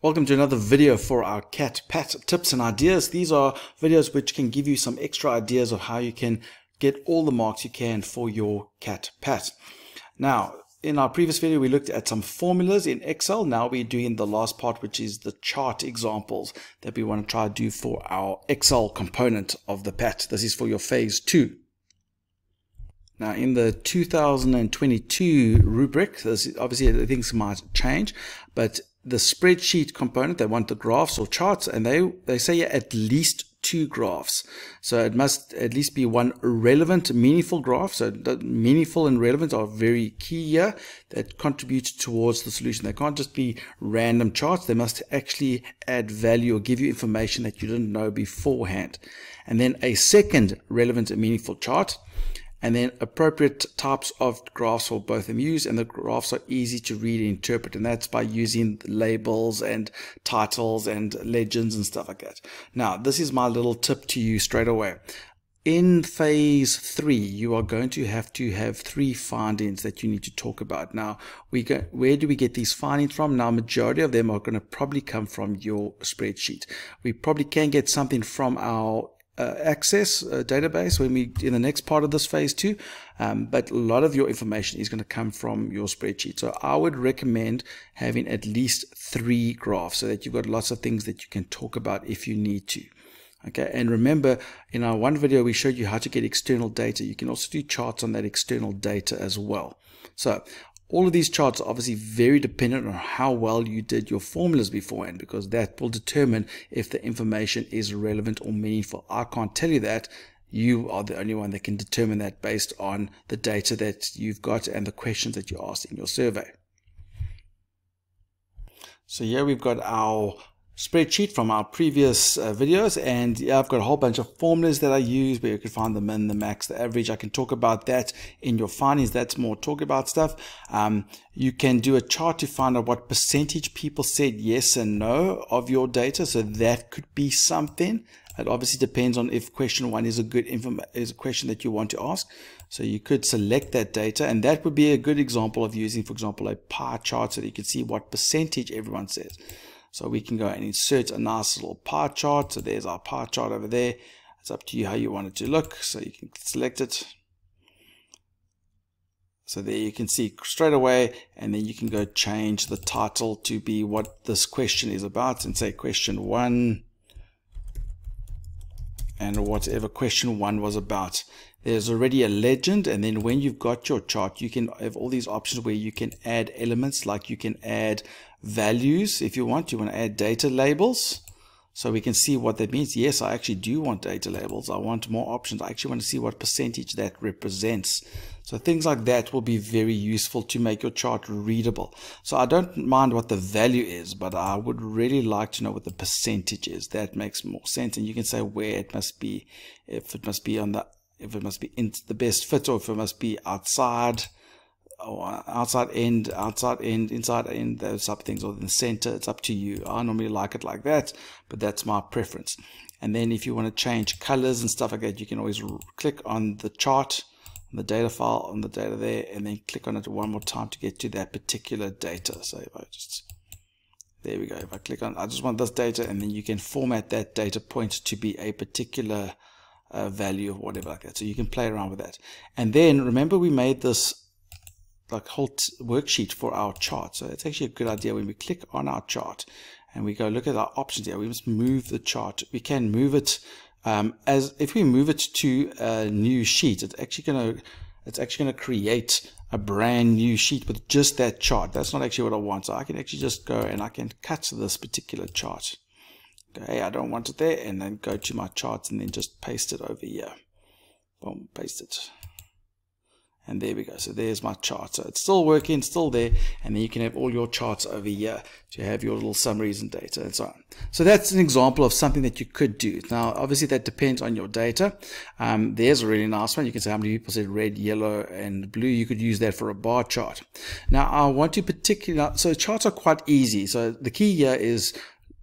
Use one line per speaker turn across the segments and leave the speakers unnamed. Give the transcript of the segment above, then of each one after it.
Welcome to another video for our Cat Pat tips and ideas. These are videos which can give you some extra ideas of how you can get all the marks you can for your Cat Pat. Now, in our previous video, we looked at some formulas in Excel. Now we're doing the last part, which is the chart examples that we want to try to do for our Excel component of the PAT. This is for your phase two. Now, in the 2022 rubric, this obviously things might change, but the spreadsheet component, they want the graphs or charts, and they, they say at least two graphs. So it must at least be one relevant, meaningful graph. So meaningful and relevant are very key here that contribute towards the solution. They can't just be random charts. They must actually add value or give you information that you didn't know beforehand. And then a second relevant and meaningful chart and then appropriate types of graphs for both them use and the graphs are easy to read and interpret and that's by using labels and titles and legends and stuff like that now this is my little tip to you straight away in phase three, you are going to have to have three findings that you need to talk about. Now, we go, where do we get these findings from? Now, majority of them are going to probably come from your spreadsheet. We probably can get something from our uh, access uh, database when we in the next part of this phase two. Um, but a lot of your information is going to come from your spreadsheet. So i would recommend having at least three graphs so that you've got lots of things that you can talk about if you need to. Okay and remember in our one video we showed you how to get external data. You can also do charts on that external data as well. So all of these charts are obviously very dependent on how well you did your formulas beforehand because that will determine if the information is relevant or meaningful. I can't tell you that. You are the only one that can determine that based on the data that you've got and the questions that you asked in your survey. So here we've got our spreadsheet from our previous uh, videos and yeah, I've got a whole bunch of formulas that I use where you can find the min, the max, the average. I can talk about that in your findings. That's more talk about stuff. Um, you can do a chart to find out what percentage people said yes and no of your data. So that could be something. It obviously depends on if question one is a good is a question that you want to ask. So you could select that data and that would be a good example of using, for example, a pie chart so that you can see what percentage everyone says. So we can go and insert a nice little pie chart. So there's our pie chart over there. It's up to you how you want it to look. So you can select it. So there you can see straight away, and then you can go change the title to be what this question is about and say question one and whatever question one was about. There's already a legend, and then when you've got your chart, you can have all these options where you can add elements, like you can add values if you want. You want to add data labels. So we can see what that means. Yes, I actually do want data labels. I want more options. I actually want to see what percentage that represents. So things like that will be very useful to make your chart readable. So I don't mind what the value is, but I would really like to know what the percentage is. That makes more sense. And you can say where it must be, if it must be on the, if it must be in the best fit or if it must be outside or outside end, outside end, inside end, those type of things, or in the center. It's up to you. I normally like it like that, but that's my preference. And then if you want to change colors and stuff like that, you can always click on the chart, on the data file, on the data there, and then click on it one more time to get to that particular data. So if I just, there we go. If I click on, I just want this data, and then you can format that data point to be a particular uh, value or whatever like that. So you can play around with that. And then remember we made this like whole worksheet for our chart. So it's actually a good idea when we click on our chart and we go look at our options here. We must move the chart. We can move it um, as if we move it to a new sheet. It's actually going to it's actually going to create a brand new sheet with just that chart. That's not actually what I want. So I can actually just go and I can cut this particular chart. Okay, I don't want it there, and then go to my charts and then just paste it over here. Boom, paste it. And there we go. So there's my chart. So it's still working, still there. And then you can have all your charts over here to have your little summaries and data and so on. So that's an example of something that you could do. Now, obviously that depends on your data. Um, there's a really nice one. You can say how many people said red, yellow, and blue. You could use that for a bar chart. Now, I want to particularly, so charts are quite easy. So the key here is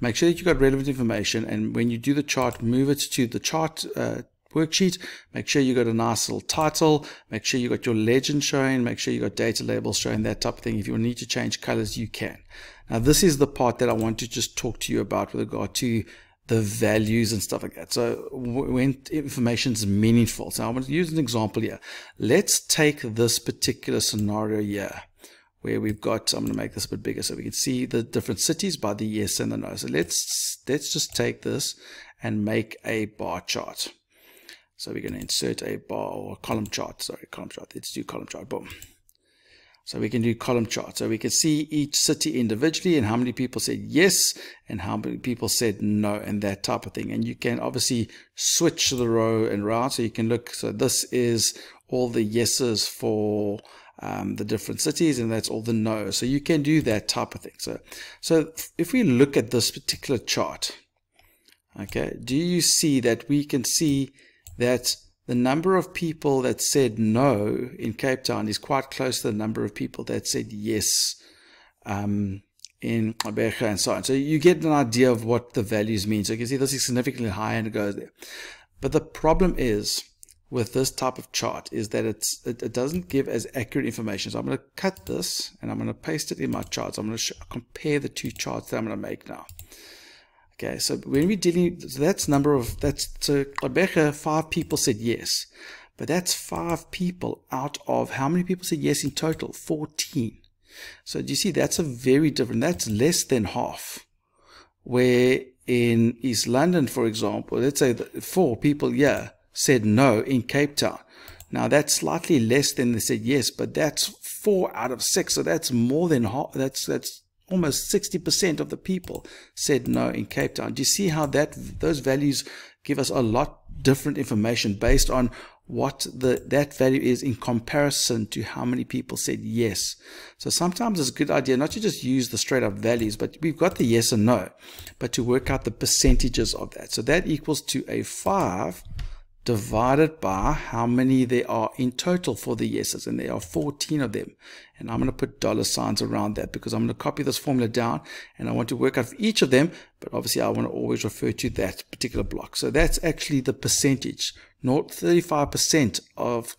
make sure that you've got relevant information. And when you do the chart, move it to the chart uh, worksheet. Make sure you got a nice little title. Make sure you got your legend showing. Make sure you got data labels showing that type of thing. If you need to change colors, you can. Now, this is the part that I want to just talk to you about with regard to the values and stuff like that. So when information is meaningful. So I want to use an example here. Let's take this particular scenario here where we've got, I'm going to make this a bit bigger so we can see the different cities by the yes and the no. So let's, let's just take this and make a bar chart. So we're going to insert a bar or column chart. Sorry, column chart. Let's do column chart. Boom. So we can do column chart. So we can see each city individually and how many people said yes and how many people said no and that type of thing. And you can obviously switch the row and round. So you can look. So this is all the yeses for um, the different cities and that's all the no. So you can do that type of thing. So, so if we look at this particular chart, okay, do you see that we can see that the number of people that said no in Cape Town is quite close to the number of people that said yes um, in Gqeberha and so on. So you get an idea of what the values mean. So you can see this is significantly higher and it goes there. But the problem is with this type of chart is that it's, it, it doesn't give as accurate information. So I'm going to cut this and I'm going to paste it in my charts. I'm going to compare the two charts that I'm going to make now. Okay, so when we're dealing, so that's number of, that's, so Gqeberha, five people said yes. But that's five people out of how many people said yes in total? 14. So do you see, that's a very different, that's less than half. Where in East London, for example, let's say four people, yeah, said no in Cape Town. Now that's slightly less than they said yes, but that's four out of six. So that's more than half, that's, that's almost 60% of the people said no in Cape Town. Do you see how that those values give us a lot different information based on what the that value is in comparison to how many people said yes. So sometimes it's a good idea not to just use the straight up values, but we've got the yes and no, but to work out the percentages of that. So that equals to a 5 divided by how many there are in total for the yeses, and there are 14 of them. And I'm going to put dollar signs around that because I'm going to copy this formula down and I want to work out for each of them, but obviously I want to always refer to that particular block. So that's actually the percentage. Not 35% of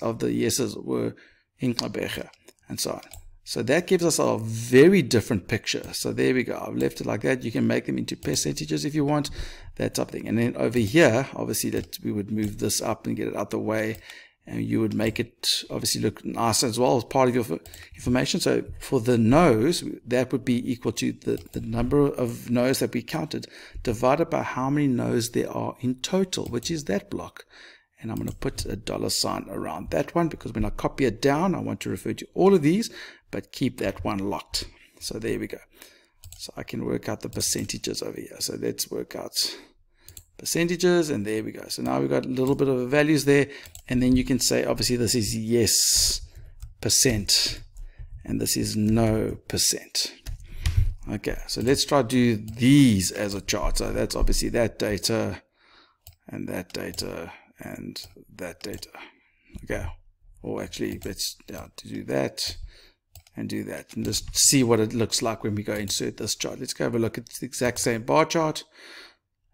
of the yeses were in Gqeberha and so on. So that gives us a very different picture. So there we go. I've left it like that. You can make them into percentages if you want, that type of thing. And then over here, obviously that we would move this up and get it out the way. And you would make it obviously look nice as well as part of your information. So for the no's, that would be equal to the, the number of no's that we counted divided by how many no's there are in total, which is that block and I'm going to put a dollar sign around that one because when I copy it down I want to refer to all of these but keep that one locked. So there we go. So I can work out the percentages over here. So let's work out percentages and there we go. So now we've got a little bit of values there and then you can say obviously this is yes percent and this is no percent. Okay so let's try to do these as a chart. So that's obviously that data and that data and that data. Okay, or actually let's yeah, do that and do that and just see what it looks like when we go insert this chart. Let's go have a look at the exact same bar chart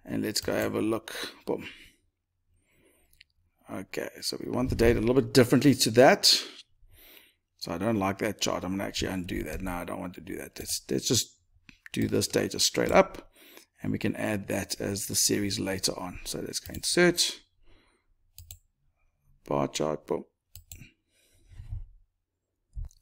and let's go have a look. Boom. Okay, so we want the data a little bit differently to that. So I don't like that chart. I'm going to actually undo that. No, I don't want to do that. Let's, let's just do this data straight up and we can add that as the series later on. So let's go insert bar chart. Boom.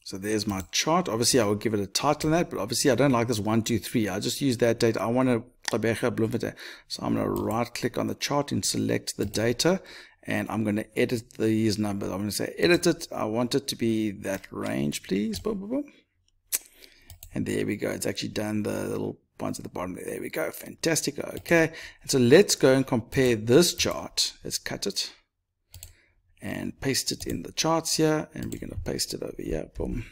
So there's my chart. Obviously, I will give it a title on that, but obviously I don't like this one, two, three. I just use that data. I want to So I'm going to right click on the chart and select the data and I'm going to edit these numbers. I'm going to say edit it. I want it to be that range, please. Boom, boom, boom. And there we go. It's actually done the little ones at the bottom. There we go. Fantastic. Okay. And so let's go and compare this chart. Let's cut it and paste it in the charts here and we're going to paste it over here boom.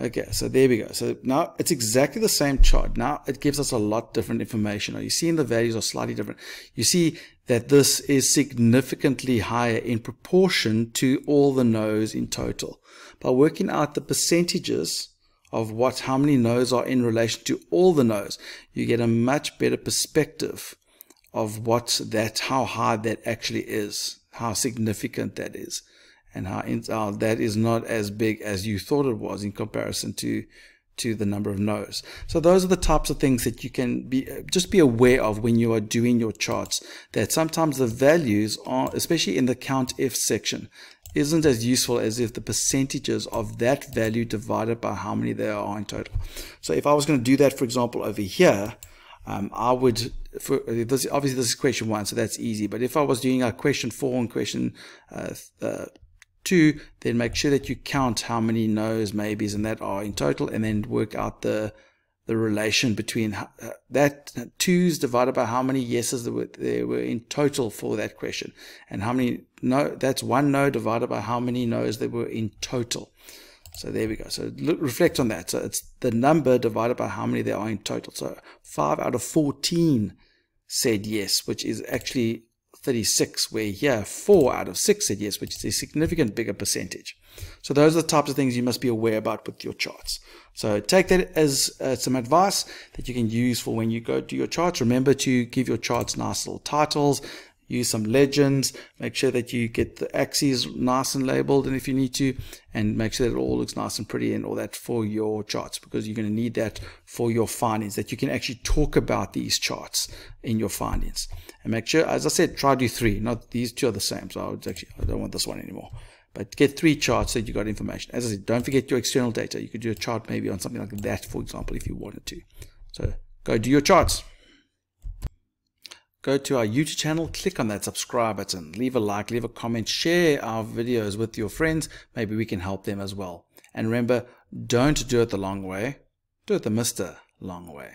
Okay so there we go. So now it's exactly the same chart. Now it gives us a lot different information. Are you seeing the values are slightly different. You see that this is significantly higher in proportion to all the no's in total. By working out the percentages of what how many no's are in relation to all the no's you get a much better perspective of what that how high that actually is how significant that is and how uh, that is not as big as you thought it was in comparison to to the number of no's. So those are the types of things that you can be just be aware of when you are doing your charts. That sometimes the values are, especially in the count if section, isn't as useful as if the percentages of that value divided by how many there are in total. So if I was going to do that, for example, over here, um, I would, for this, obviously this is question one, so that's easy. But if I was doing a question four and question uh, uh, two, then make sure that you count how many no's, maybes, and that are in total, and then work out the the relation between uh, that twos divided by how many yeses there were, there were in total for that question, and how many no. That's one no divided by how many no's there were in total. So there we go. So look, reflect on that. So it's the number divided by how many there are in total. So 5 out of 14 said yes, which is actually 36, where here 4 out of 6 said yes, which is a significant bigger percentage. So those are the types of things you must be aware about with your charts. So take that as uh, some advice that you can use for when you go do your charts. Remember to give your charts nice little titles, use some legends, make sure that you get the axes nice and labeled and if you need to, and make sure that it all looks nice and pretty and all that for your charts because you're going to need that for your findings, that you can actually talk about these charts in your findings. And make sure, as I said, try to do three, not these two are the same. So I actually, I don't want this one anymore. But get three charts so you got information. As I said, don't forget your external data. You could do a chart maybe on something like that, for example, if you wanted to. So go do your charts go to our YouTube channel, click on that subscribe button, leave a like, leave a comment, share our videos with your friends. Maybe we can help them as well. And remember, don't do it the long way, do it the Mr. Long way.